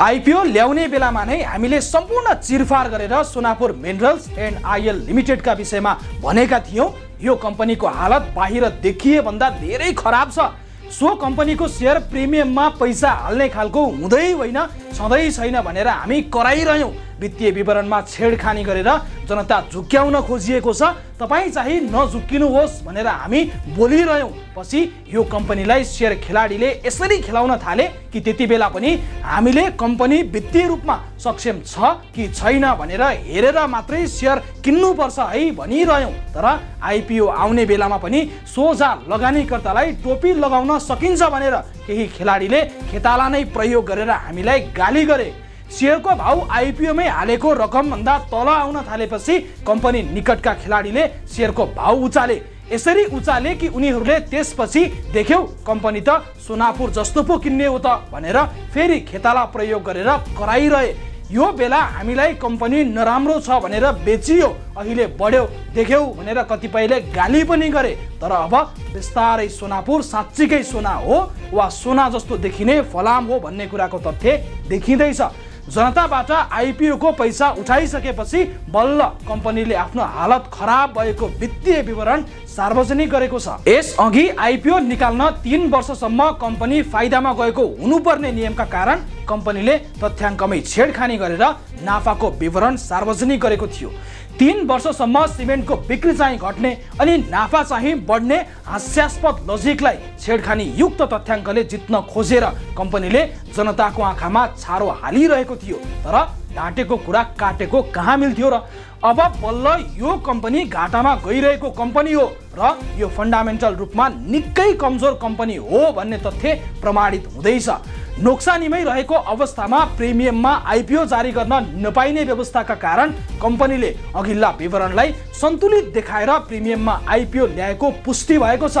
IPO ल्याउने बेलामा नै हामीले सम्पूर्ण चिरफार गरेर सोनापुर मिनरल्स एन्ड आइएल लिमिटेडका विषयमा भनेका थियौँ। यो कम्पनीको हालत बाहिर देखिए भन्दा धेरै खराब छ। सो कम्पनीको सेयर प्रिमियममा पैसा हाल्ने खालको हुँदै होइन छँदै छैन भनेर हामी कराइरह्यौँ। वित्तीय विवरणमा छेडखानी गरेर जनता झुक्क्याउन खोजिएको छ। तपाईँ चाहिँ नझुक्किनुहोस् भनेर हामी बोलिरह्यौँ पछि यो कम्पनीलाई सेयर खेलाडीले यसरी खेलाउन थाले कि त्यति बेला पनि हामीले कम्पनी वित्तीय रूपमा सक्षम छ कि छैन भनेर हेरेर मात्रै सेयर किन्नुपर्छ है भनिरह्यौँ तर आइपिओ आउने बेलामा पनि सोझा लगानीकर्तालाई टोपी लगाउन सकिन्छ भनेर केही खेलाडीले खेताला नै प्रयोग गरेर हामीलाई गाली गरे। सेयरको भाउ आइपिओमै हालेको रकमभन्दा तल आउन थालेपछि कम्पनी निकटका खेलाडीले सेयरको भाउ उचाले। यसरी उचाले कि उनीहरूले त्यसपछि देख्यौ कम्पनी त सोनापुर जस्तो पो किन्ने हो त भनेर फेरि खेताला प्रयोग गरेर कराइरहे। यो बेला हामीलाई कम्पनी नराम्रो छ भनेर बेचियो अहिले बढ्यो देख्यौ भनेर कतिपयले गाली पनि गरे। तर अब बिस्तारै सोनापुर साँच्चीकै सोना हो वा सोना जस्तो देखिने फलाम हो भन्ने कुराको तथ्य देखिँदैछ। जनताबाट आइपिओको पैसा उठाइसकेपछि बल्ल कम्पनीले आफ्नो हालत खराब भएको वित्तीय विवरण सार्वजनिक गरेको छ। यस अघि आइपिओ निकाल्न तिन वर्षसम्म कम्पनी फाइदामा गएको हुनुपर्ने नियमका कारण कम्पनीले तथ्याङ्कमै छेडखानी गरेर नाफाको विवरण सार्वजनिक गरेको थियो। तिन वर्षसम्म सिमेन्टको बिक्री चाहिँ घट्ने अनि नाफा चाहिँ बढ्ने हास्यास्पद लजिकलाई छेडखानी युक्त तथ्याङ्कले जित्न खोजेर कम्पनीले जनताको आँखामा छारो हालिरहेको थियो। तर ढाँटेको कुरा काटेको कहाँ मिल्थ्यो र अब बल्ल यो कम्पनी घाटामा गइरहेको कम्पनी हो र यो फन्डामेन्टल रूपमा निकै कमजोर कम्पनी हो भन्ने तथ्य प्रमाणित हुँदैछ। नोक्सानीमै रहेको अवस्थामा प्रिमियममा आइपिओ जारी गर्न नपाइने व्यवस्थाका कारण कम्पनीले अघिल्ला विवरणलाई सन्तुलित देखाएर प्रिमियममा आइपिओ ल्याएको पुष्टि भएको छ।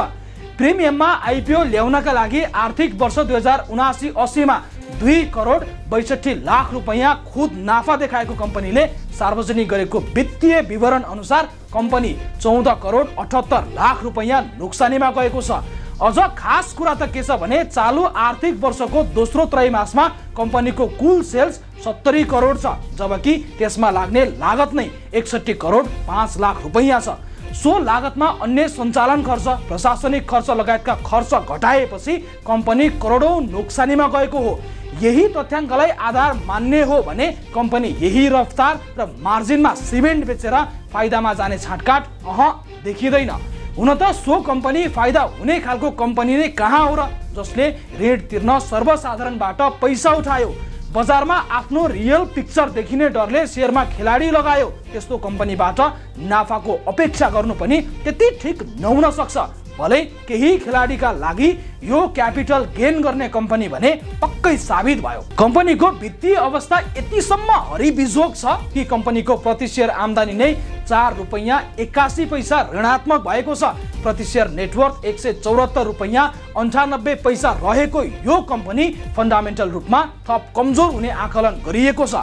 प्रिमियममा आइपिओ ल्याउनका लागि आर्थिक वर्ष दुई हजार उनासी असीमा दुई करोड बैसठी लाख रुपियाँ खुद नाफा देखाएको कम्पनीले सार्वजनिक गरेको वित्तीय विवरण अनुसार कम्पनी चौध करोड अठहत्तर लाख रुपियाँ नोक्सानीमा गएको छ। अझ खास कुरा त के छ भने चालु आर्थिक वर्षको दोस्रो त्रैमासमा कम्पनीको कुल सेल्स सत्तरी करोड छ जबकि त्यसमा लाग्ने लागत नै एकसट्ठी करोड पाँच लाख रुपियाँ छ। सो लागतमा अन्य सञ्चालन खर्च प्रशासनिक खर्च लगायतका खर्च घटाएपछि कम्पनी करोडौँ नोक्सानीमा गएको हो। यही तथ्याङ्कलाई आधार मान्ने हो भने कम्पनी यही रफ्तार र मार्जिनमा सिमेन्ट बेचेर फाइदामा जाने छाँटकाट अह देखिँदैन। हुन त सो कम्पनी फाइदा हुने खालको कम्पनी नै कहाँ हो र जसले ऋण तिर्न सर्वसाधारणबाट पैसा उठायो। बजारमा आफ्नो रियल पिक्चर देखिने डरले सेयरमा खेलाडी लगायो। त्यस्तो कम्पनीबाट नाफाको अपेक्षा गर्नु पनि त्यति ठिक नहुन सक्छ। भलै केही खेलाडीका लागि यो क्यापिटल गेन गर्ने कम्पनी भने पक्कै साबित भयो। कम्पनीको वित्तीय अवस्था यतिसम्म हरिबिजोग छ कि कम्पनीको प्रति सेयर आम्दानी नै चार रुपियाँ एकासी पैसा ऋणात्मक भएको छ। प्रति सेयर नेटवर्क एक सय चौरात्तर रुपियाँ अन्ठानब्बे पैसा रहेको यो कम्पनी फन्डामेन्टल रूपमा थप कमजोर हुने आकलन गरिएको छ।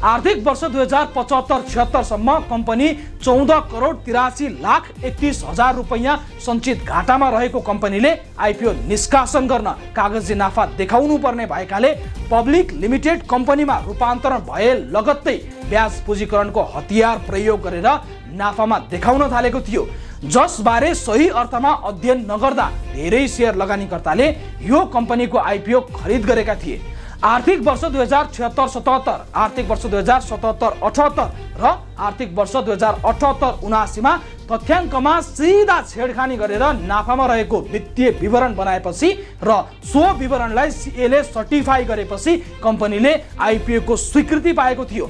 आर्थिक वर्ष दुई हजार पचहत्तर छिहत्तरसम्म कम्पनी चौध करोड तिरासी लाख एकतिस हजार रुपियाँ सञ्चित घाटामा रहेको कम्पनीले आइपिओ निष्कासन गर्न कागजी नाफा देखाउनु पर्ने भएकाले पब्लिक लिमिटेड कम्पनीमा रूपान्तरण भए लगत्तै ब्याज पुँजीकरणको हतियार प्रयोग गरेर नाफामा देखाउन थालेको थियो। जसबारे सही अर्थमा अध्ययन नगर्दा धेरै सेयर लगानीकर्ताले यो कम्पनीको आइपिओ खरिद गरेका थिए। आर्थिक वर्ष दुई हजार छिहत्तर सतहत्तर। आर्थिक वर्ष दुई हजार सतहत्तर अठहत्तर र आर्थिक वर्ष दुई हजार अठहत्तर उनासीमा तथ्याङ्कमा सिधा छेडखानी गरेर नाफामा रहेको वित्तीय विवरण बनाएपछि र सो विवरणलाई सिएले सर्टिफाई गरेपछि कम्पनीले आइपिओको स्वीकृति पाएको थियो।